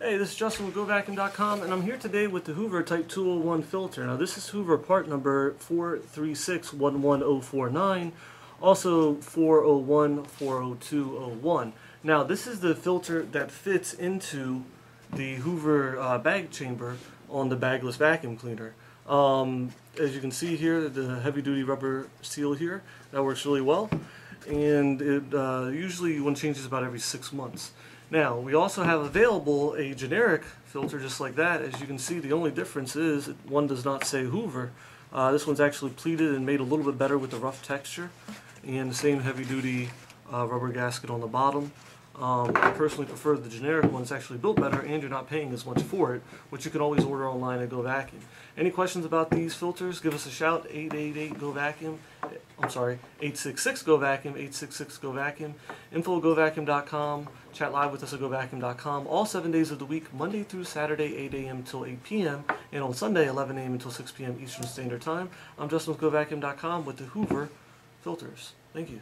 Hey, this is Justin with GoVacuum.com, and I'm here today with the Hoover Type 201 filter. Now, this is Hoover part number 436-11049, also 401-40201. Now, this is the filter that fits into the Hoover uh, bag chamber on the bagless vacuum cleaner. Um, as you can see here, the heavy-duty rubber seal here, that works really well. And it uh, usually one changes about every six months. Now, we also have available a generic filter just like that. As you can see, the only difference is one does not say Hoover. Uh, this one's actually pleated and made a little bit better with the rough texture and the same heavy-duty uh, rubber gasket on the bottom. Um, I personally prefer the generic one. It's actually built better and you're not paying as much for it, which you can always order online at Go Vacuum. Any questions about these filters, give us a shout, 888-GO-VACUUM. I'm sorry, 866-GO-VACUUM, 866-GO-VACUUM. Info at GoVacuum.com. Chat live with us at GoVacuum.com. All seven days of the week, Monday through Saturday, 8 a.m. till 8 p.m. And on Sunday, 11 a.m. until 6 p.m. Eastern Standard Time. I'm Justin with GoVacuum.com with the Hoover filters. Thank you.